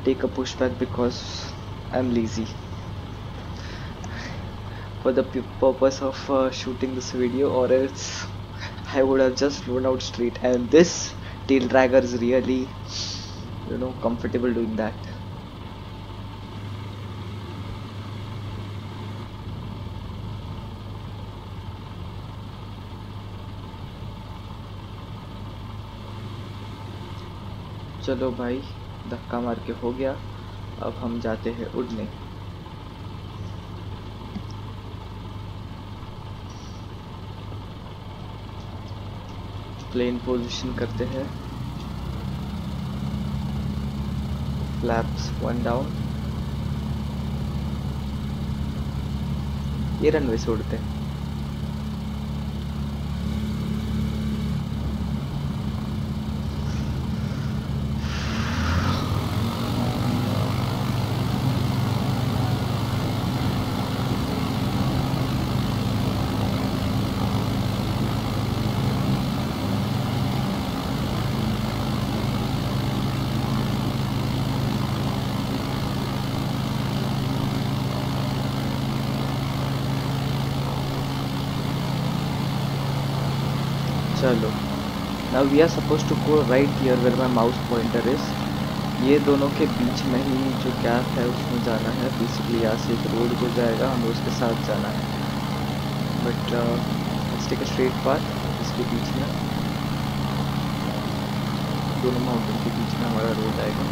will take a pushback because I'm lazy for the purpose of uh, shooting this video or else I would have just flown out straight and this tail dragger is really you know comfortable doing that चलो भाई धक्का मार के हो गया। अब हम जाते हैं उड़ने। प्लेन पोजीशन करते हैं। फ्लैप्स वन डाउन ये रनवे से उड़ते हैं। चलो। Now we are suppose to go right here where my mouse pointer is ये दोनों के बीच में ही जो गैप है, उसमें जाना है। बेसिकली यहाँ से एक रोड को जाएगा, हमें उसके साथ जाना है। बट टेक स्ट्रेट पाथ इसके बीच में। दोनों माउंटेन के बीच में हमारा रोड आएगा।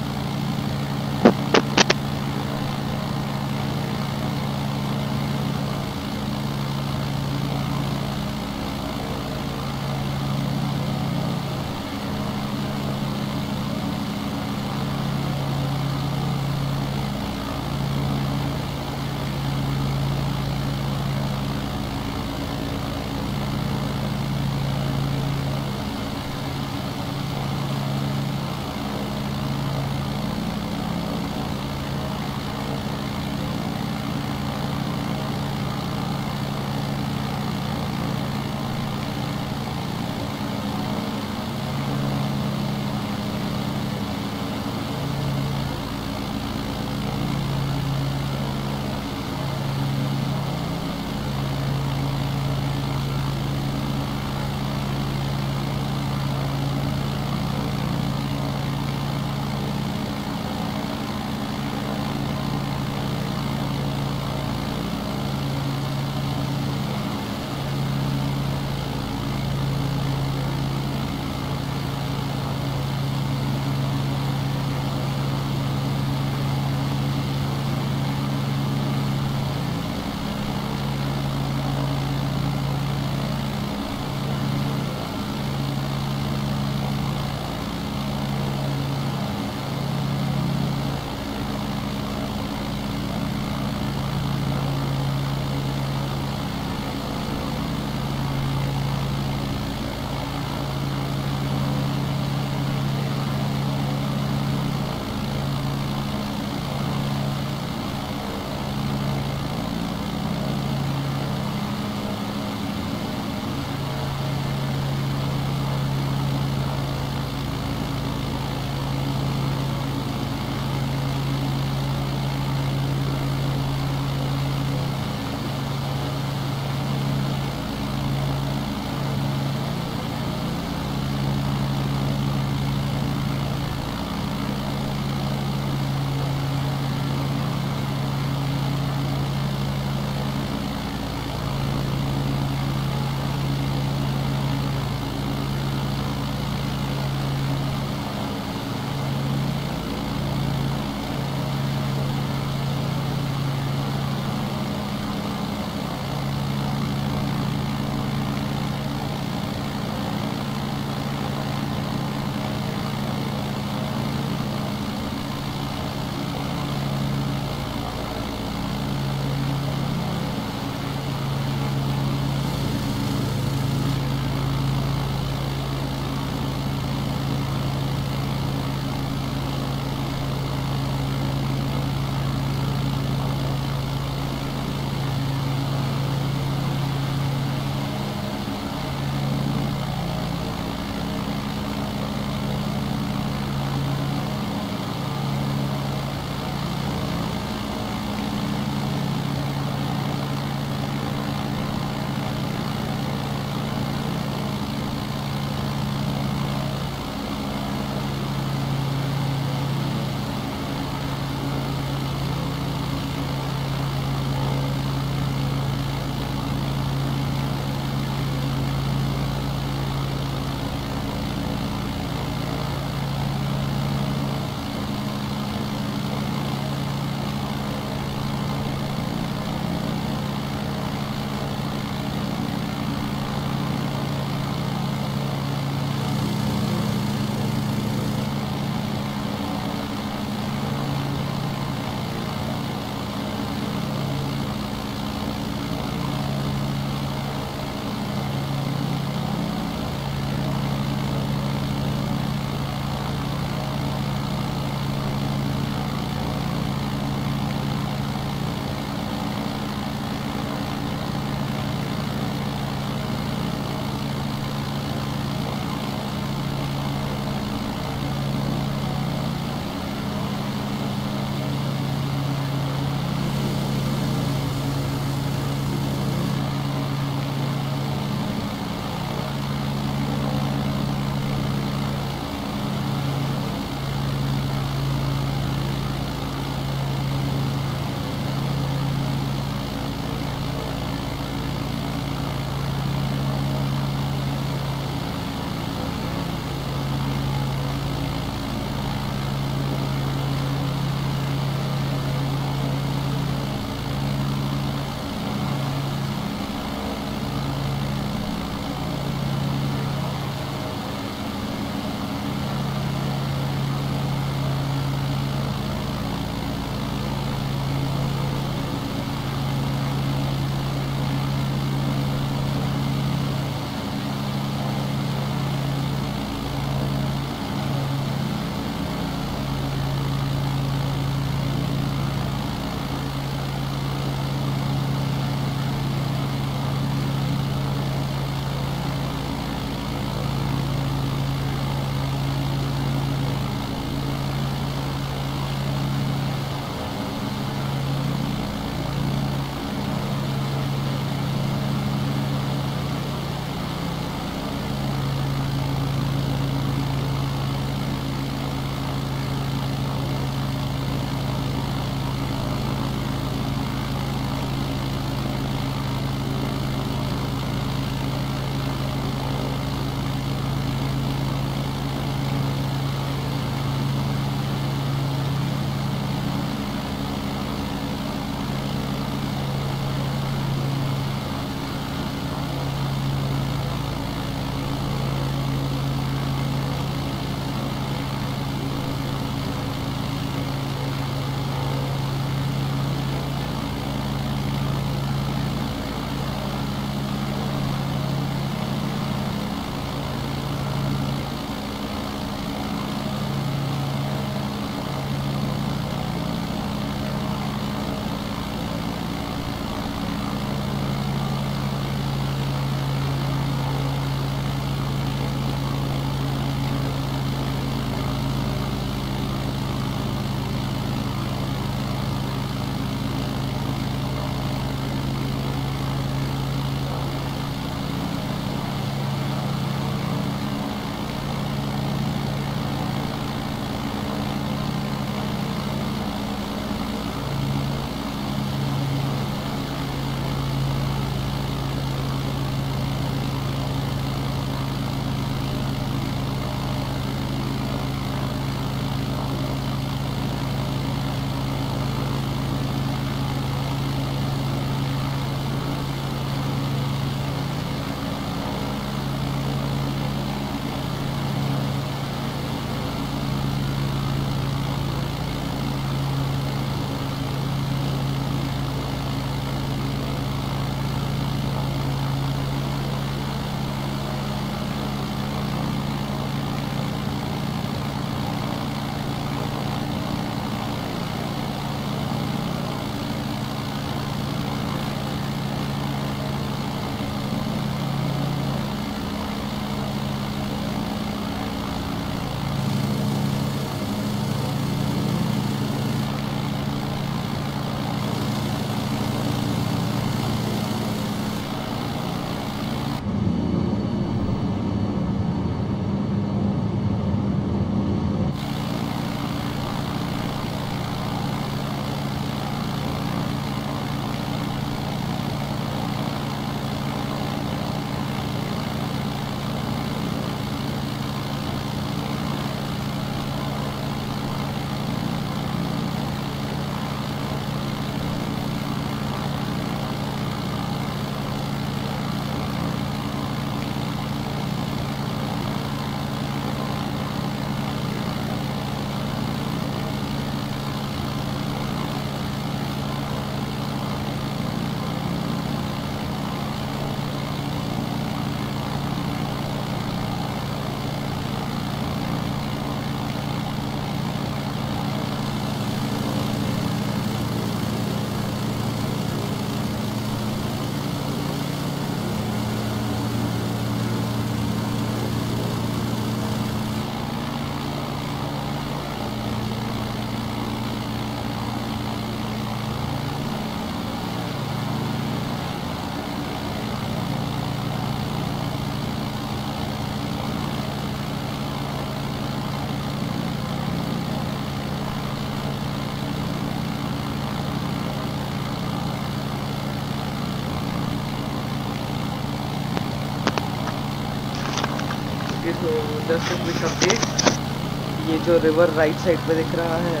देखो जस्ट क्विक अपडेट ये जो रिवर राइट साइड पे दिख रहा है।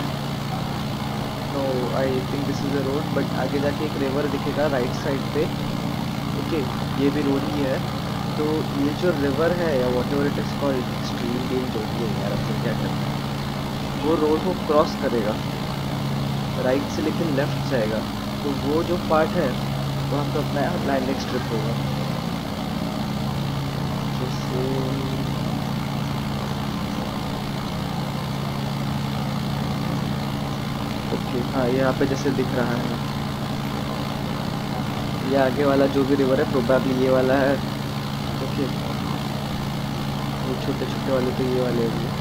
No I think this is a road but आगे जाके एक रिवर दिखेगा राइट साइड पे। ओके ये भी रोड ही है। तो ये जो रिवर है, या whatever it is called stream deal जो भी है यार, अब क्या करना वो रोड को क्रॉस करेगा। राइट से लेकिन लेफ़्ट जाएगा। तो वो जो पार्ट है वहाँ पे अपना लैंडिंग स्ट्रिप होगा। जैसे ओके हाँ यहाँ पे जैसे दिख रहा है। ये आगे वाला जो भी रिवर है प्रोबेबली ये वाला है। ओके वो छोटे छोटे वाले तो ये वाले हैं।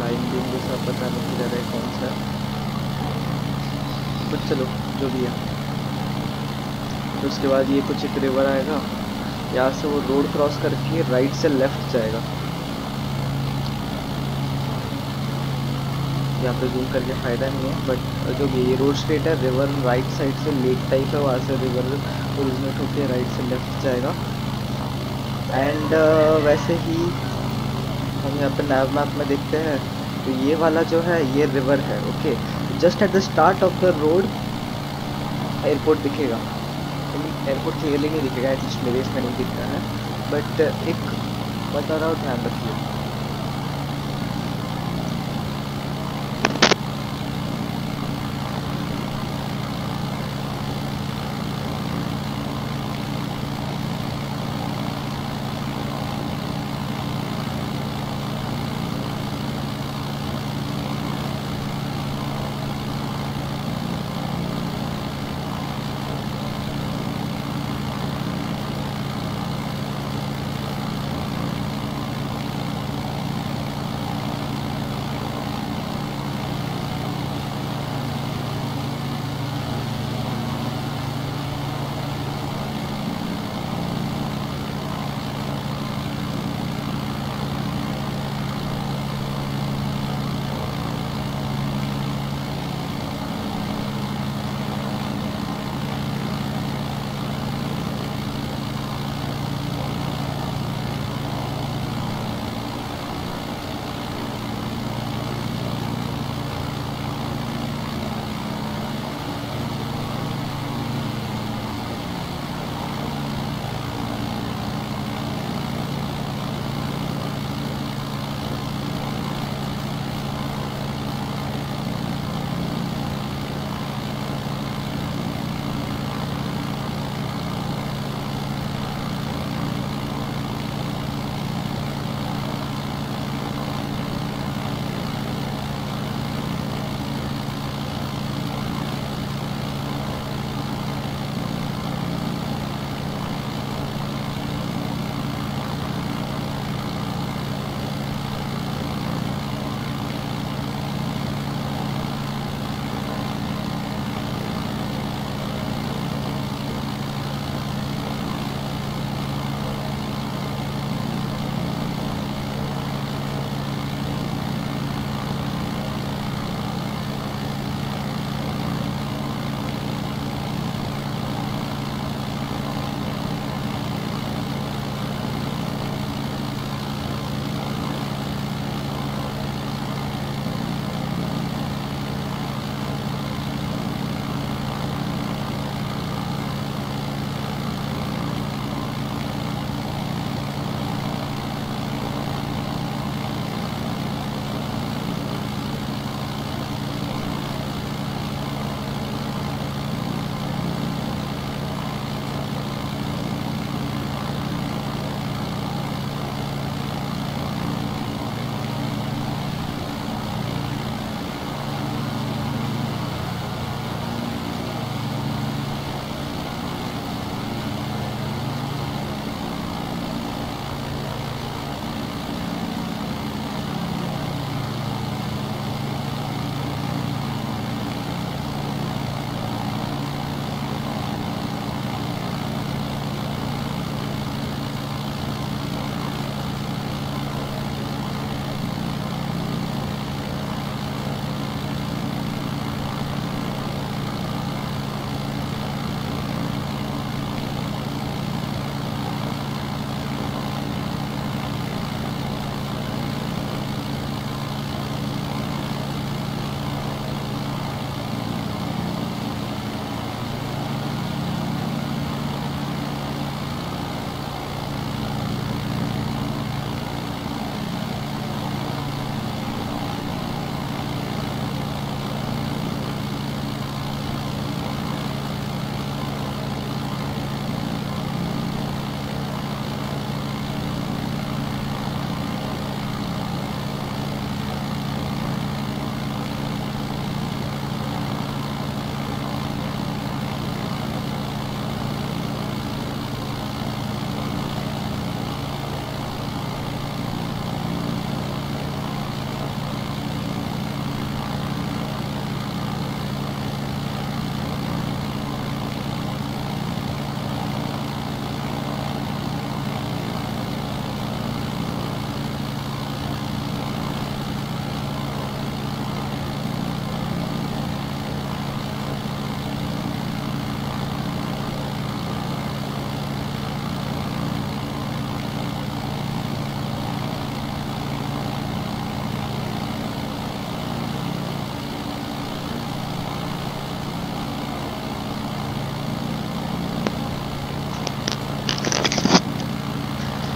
लाइन भी मुझे सब पता नहीं किधर है कौन सा। बट चलो, जो भी है। तो उसके बाद ये कुछ एक रिवर आएगा। यहाँ से वो रोड क्रॉस करके राइट से लेफ़्ट जाएगा। यहाँ पे जूम करके फ़ायदा नहीं है बट जो ये रोड स्ट्रेट है रिवर राइट साइड से लेक टाइप है वहाँ से रिवर ओरिजिनेट होकर राइट से लेफ़्ट जाएगा। एंड uh, वैसे ही हम यहाँ पे नैव मैप में देखते हैं तो ये वाला जो है ये रिवर है okay just at the start of the road airport दिखेगा। एयरपोर्ट क्लियरली नहीं दिखेगा एटलीस्ट मेरे इसमें नहीं दिख रहा है। बट एक बता रहा हूँ ध्यान रखिए।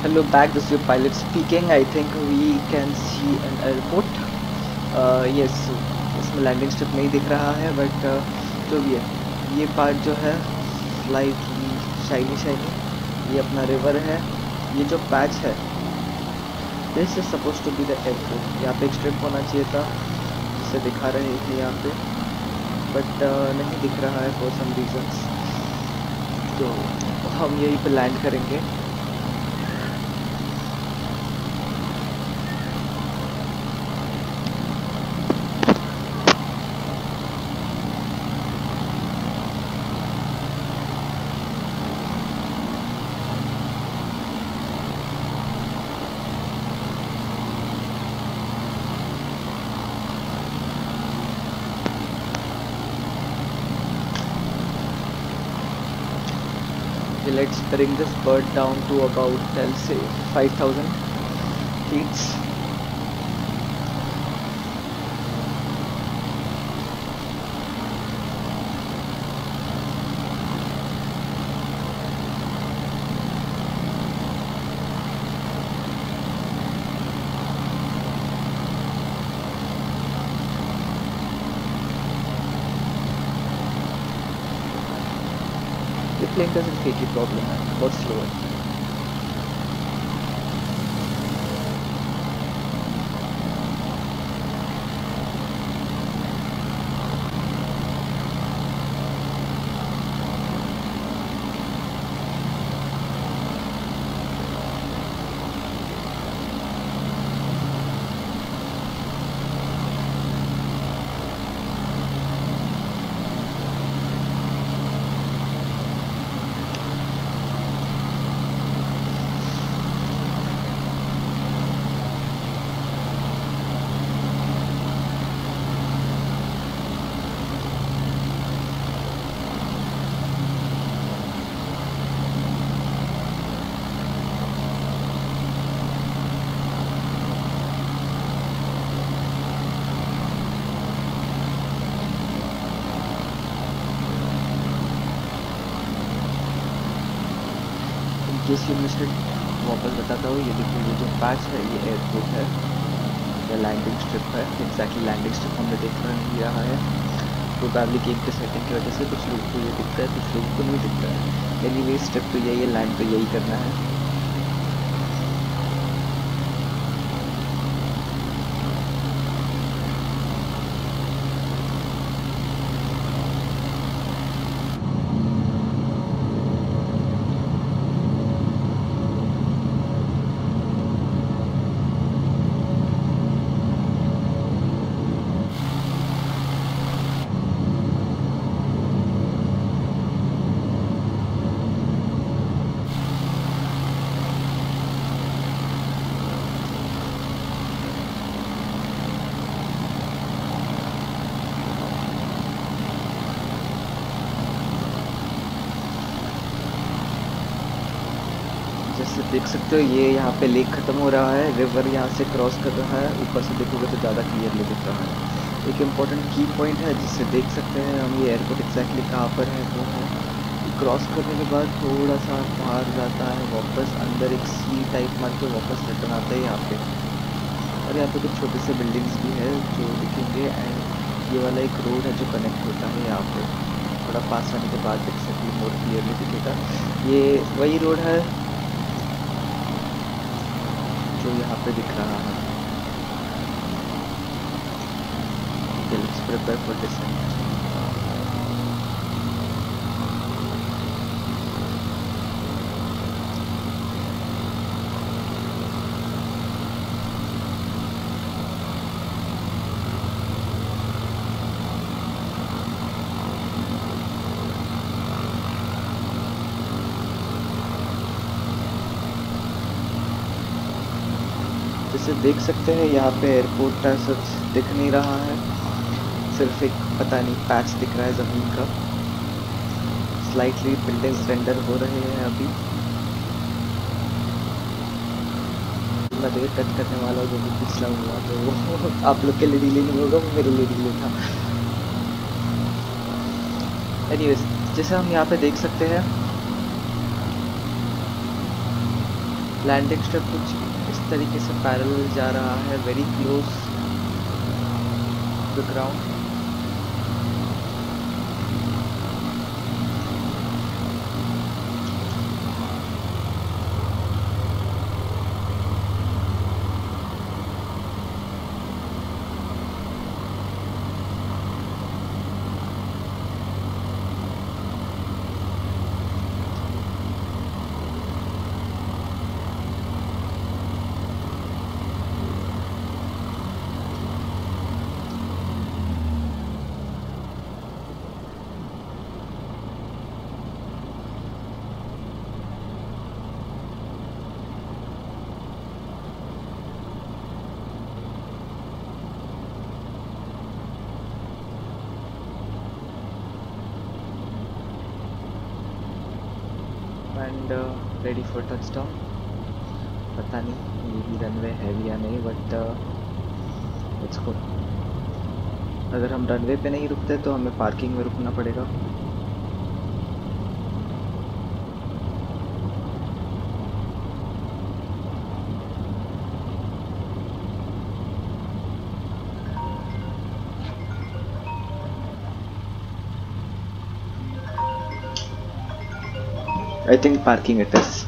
Hello back, this is your pilot speaking. I think we can see an airport. Uh, yes, इसमें लैंडिंग स्ट्रिप नहीं दिख रहा है बट uh, जो भी है ये पार्ट जो है स्लाइटली शाइनी शाइनी ये अपना रिवर है ये जो पैच है this is suppose to be the airport यहाँ पे एक स्ट्रिप होना चाहिए था जिसे दिखा रहे थे यहाँ पे बट uh, नहीं दिख रहा है फॉर सम रीजंस तो हम यहीं पे लैंड करेंगे bring this bird down to about I'll say 5000 feet. Plane doesn't take you problem, До свидания. Case you वापस बताता हूँ ये देखिए ये जो पैच है ये एयरपोर्ट है या लैंडिंग स्ट्रिप है एग्जैक्टली लैंडिंग स्ट्रिप हमने देख रहा है प्रोबेबली गेम के सेटिंग की वजह से कुछ लोग को ये दिखता है कुछ लोग को नहीं दिखता है एनी वे स्ट्रिप तो यही है लैंड तो यही करना है देख सकते हो, ये यहाँ पे लेक ख़त्म हो रहा है रिवर यहाँ से क्रॉस कर रहा है, ऊपर से देखोगे तो ज़्यादा क्लियरली दिख रहा है। एक इंपॉर्टेंट की पॉइंट है, जिससे देख सकते हैं हम ये एयरपोर्ट एग्जैक्टली कहाँ पर है, वो है। क्रॉस करने के बाद थोड़ा सा बाहर जाता है, वापस अंदर एक सी टाइप मार के वापस रिटर्न आता है यहाँ पे। और यहाँ पे कुछ छोटे से बिल्डिंग्स भी है जो दिखेंगे एंड ये वाला एक रोड है जो कनेक्ट होता है यहाँ पे। थोड़ा पास आने के बाद देख सकते मोर क्लियरली दिखेगा। ये वही रोड है जो यहाँ पे दिख रहा है। प्रिपेयर फॉर डिसेंट जैसे देख सकते हैं। यहाँ पे एयरपोर्ट का सच दिख नहीं रहा है। सिर्फ़ एक पता नहीं पैच दिख रहा है ज़मीन का। स्लाइटली बिल्डिंग्स रेंडर हो रहे हैं अभी। लगे टच करने वाला जो भी पिछला हुआ तो वो आप लोग के लिए डिले नहीं होगा, वो मेरे लिए डिले था। एनीवेज जैसे हम यहाँ पे देख सकते हैं लैंडिंग स्टेप कुछ तरीके से पैरेलल जा रहा है very close the ground and ready for touchdown पता नहीं, ये भी रनवे है भी या नहीं बट इट्स गुड अगर हम रनवे पे नहीं रुकते तो हमें पार्किंग में रुकना पड़ेगा। I think parking it is.